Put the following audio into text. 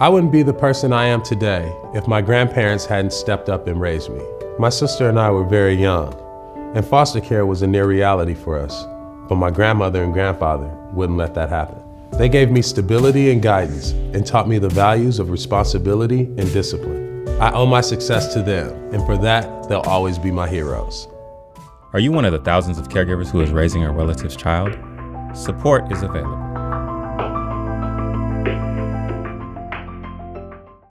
I wouldn't be the person I am today if my grandparents hadn't stepped up and raised me. My sister and I were very young, and foster care was a near reality for us, but my grandmother and grandfather wouldn't let that happen. They gave me stability and guidance and taught me the values of responsibility and discipline. I owe my success to them, and for that, they'll always be my heroes. Are you one of the thousands of caregivers who is raising a relative's child? Support is available.